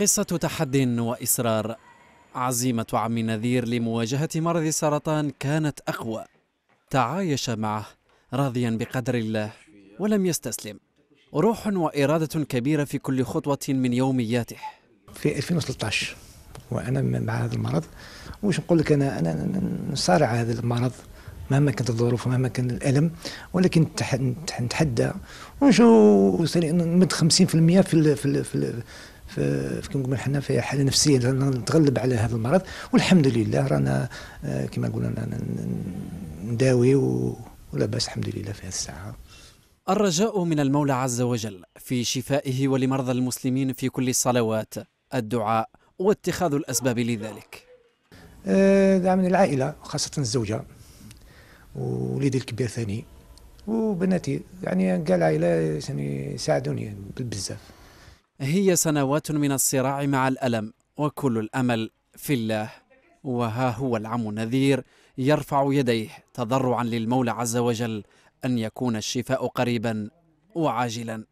قصة تحدي وإصرار. عزيمة عم نذير لمواجهة مرض السرطان كانت أقوى. تعايش معه راضيا بقدر الله ولم يستسلم. روح وإرادة كبيرة في كل خطوة من يومياته في 2013 وأنا مع هذا المرض وش نقول لك أنا أنا نصارع هذا المرض مهما كانت الظروف ومهما كان الألم ولكن نتحدى ونشوف نمد 50% في في في كما نقول حنا في حالة نفسية نتغلب على هذا المرض. والحمد لله رانا آه، كما قلنا نداوي ولا باس الحمد لله في هذه الساعة. الرجاء من المولى عز وجل في شفائه ولمرضى المسلمين في كل الصلوات الدعاء واتخاذ الأسباب لذلك. آه، دعم العائلة خاصة الزوجة ووليدي الكبير ثاني وبناتي. يعني كاع العائلة يعني ساعدوني بزاف. هي سنوات من الصراع مع الألم وكل الأمل في الله. وها هو العم نذير يرفع يديه تضرعا للمولى عز وجل أن يكون الشفاء قريبا وعاجلا.